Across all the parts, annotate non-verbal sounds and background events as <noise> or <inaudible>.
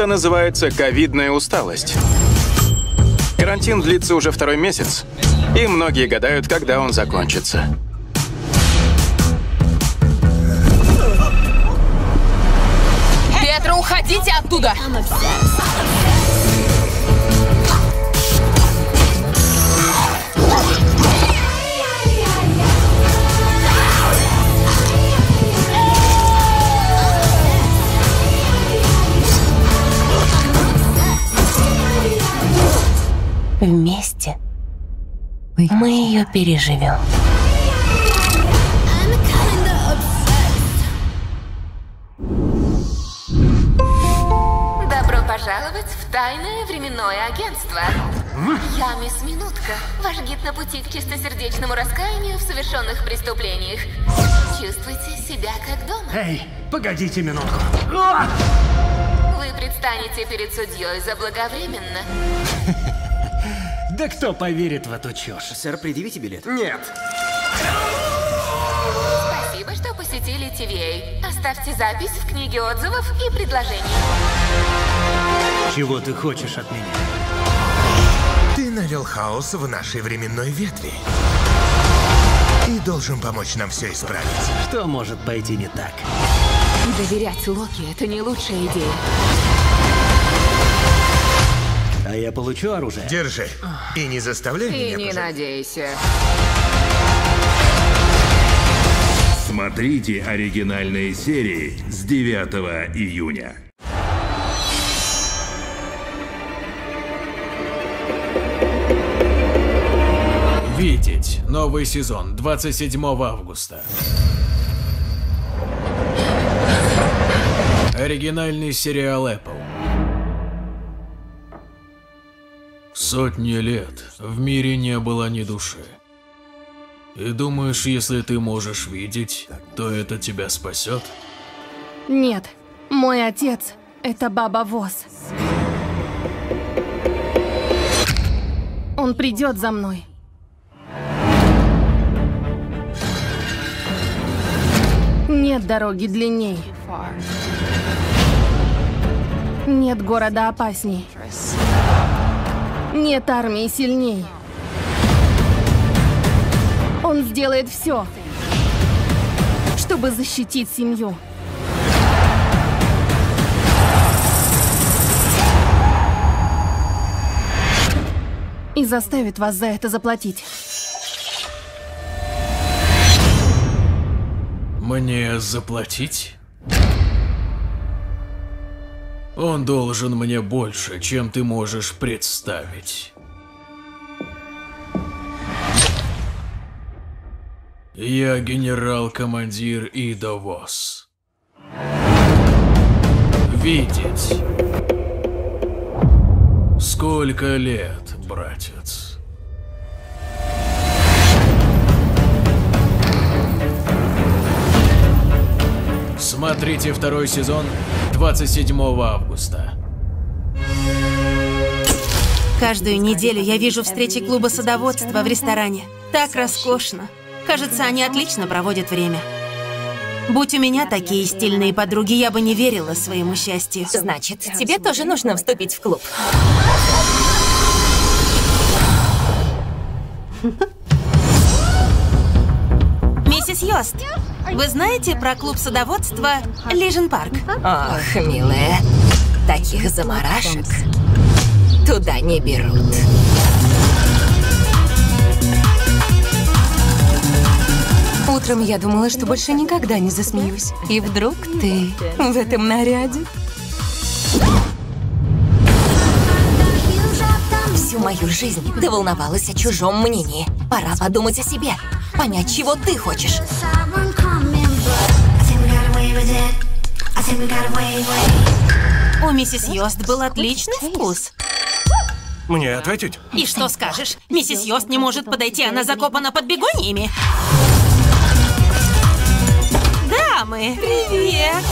Это называется ковидная усталость. Карантин длится уже второй месяц, и многие гадают, когда он закончится. Петра, уходите оттуда! Вместе мы ее переживем. Добро пожаловать в тайное временное агентство. Я мисс Минутка, ваш гид на пути к чистосердечному раскаянию в совершенных преступлениях. Чувствуйте себя как дома. Эй, погодите минутку. Вы предстанете перед судьей заблаговременно. <laughs> Да кто поверит в эту чушь? Сэр, предъявите билет. Нет. Спасибо, что посетили TVA. Оставьте запись в книге отзывов и предложений. Чего ты хочешь от меня? Ты навел хаос в нашей временной ветви. И должен помочь нам все исправить. Что может пойти не так? Доверять Локи — это не лучшая идея. Я получу оружие? Держи. И не заставляй И меня не пожалеть. надейся. Смотрите оригинальные серии с 9 июня. Видеть. Новый сезон. 27 августа. Оригинальный сериал Apple. Сотни лет в мире не было ни души. И думаешь, если ты можешь видеть, то это тебя спасет? Нет, мой отец — это Баба Воз. Он придет за мной. Нет дороги длинней. Нет города опасней. Нет армии сильней. Он сделает все, чтобы защитить семью. И заставит вас за это заплатить. Мне заплатить? Он должен мне больше, чем ты можешь представить. Я генерал-командир Ида Вос. Видеть. Сколько лет, братец? Смотрите второй сезон 27 августа. Каждую неделю я вижу встречи клуба садоводства в ресторане. Так роскошно. Кажется, они отлично проводят время. Будь у меня такие стильные подруги, я бы не верила своему счастью. Значит, тебе тоже нужно вступить в клуб. Миссис Йост, вы знаете про клуб садоводства Лижен Парк? Ох, милая, таких заморашек туда не берут. Утром я думала, что больше никогда не засмеюсь. И вдруг ты в этом наряде. Всю мою жизнь ты волновалась о чужом мнении. Пора подумать о себе, понять, чего ты хочешь. У миссис Йост был отличный вкус. Мне ответить? И что скажешь? Миссис Йост не может подойти, она закопана под бегониями. Дамы, привет!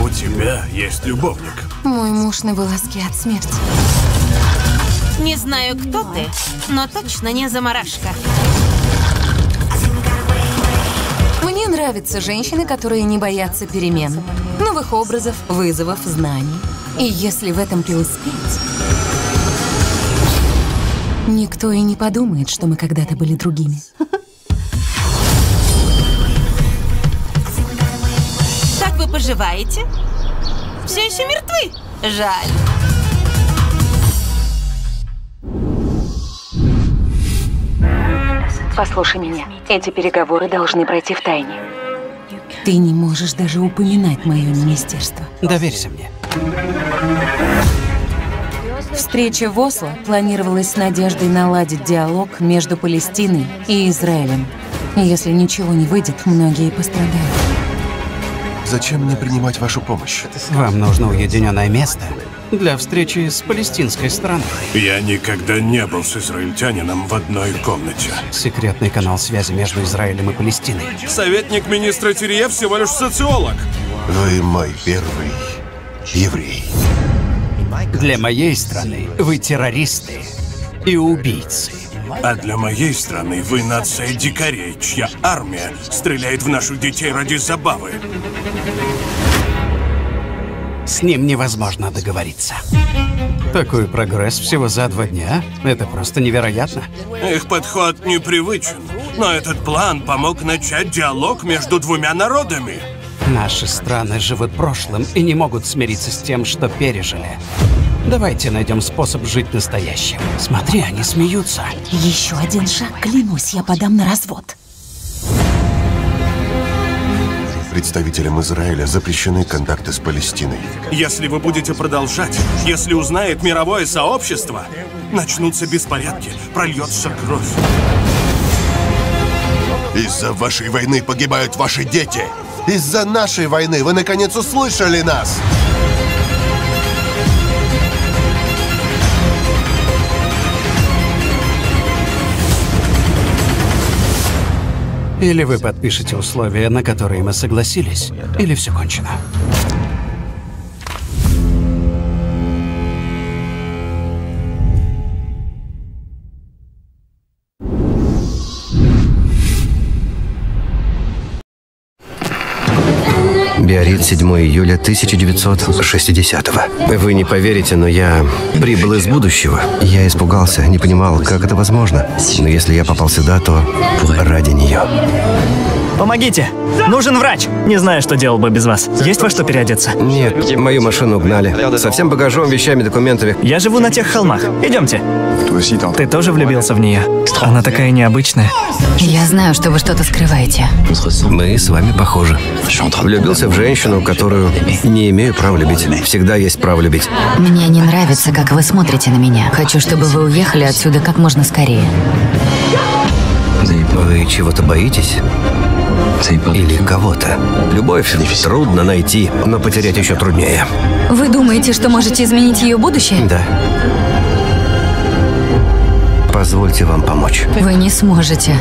У тебя есть любовник. Мой муж на волоске от смерти. Не знаю, кто ты, но точно не заморашка. Нравятся женщины, которые не боятся перемен, новых образов, вызовов, знаний. И если в этом преуспеть, никто и не подумает, что мы когда-то были другими. Как вы поживаете? Все еще мертвы? Жаль. Послушай меня. Эти переговоры должны пройти в тайне. Ты не можешь даже упоминать мое министерство. Доверься мне. Встреча в Осло планировалась с надеждой наладить диалог между Палестиной и Израилем. Если ничего не выйдет, многие пострадают. Зачем мне принимать вашу помощь? Вам нужно уединенное место для встречи с палестинской стороной. Я никогда не был с израильтянином в одной комнате. Секретный канал связи между Израилем и Палестиной. Советник министра Тирье всего лишь социолог. Вы мой первый еврей. Для моей страны вы террористы и убийцы. А для моей страны вы нация дикарей, чья армия стреляет в наших детей ради забавы. С ним невозможно договориться. Такой прогресс всего за два дня — это просто невероятно. Их подход непривычен, но этот план помог начать диалог между двумя народами. Наши страны живут прошлым и не могут смириться с тем, что пережили. Давайте найдем способ жить настоящим. Смотри, они смеются. Еще один шаг, клянусь, я подам на развод. Представителям Израиля запрещены контакты с Палестиной. Если вы будете продолжать, если узнает мировое сообщество, начнутся беспорядки, прольется кровь. Из-за вашей войны погибают ваши дети. Из-за нашей войны вы наконец услышали нас. Или вы подпишете условия, на которые мы согласились, или все кончено. Биорит, 7 июля 1960-го. Вы не поверите, но я прибыл из будущего. Я испугался, не понимал, как это возможно. Но если я попал сюда, то ради нее. Помогите! Нужен врач! Не знаю, что делал бы без вас. Есть во что переодеться? Нет, мою машину угнали. Со всем багажом, вещами, документами. Я живу на тех холмах. Идемте. Ты тоже влюбился в нее? Она такая необычная. Я знаю, что вы что-то скрываете. Мы с вами похожи. Влюбился в женщину, которую не имею права любить. Всегда есть право любить. Мне не нравится, как вы смотрите на меня. Хочу, чтобы вы уехали отсюда как можно скорее. Вы чего-то боитесь? Или кого-то? Любовь трудно найти, но потерять еще труднее. Вы думаете, что можете изменить ее будущее? Да. Позвольте вам помочь. Вы не сможете.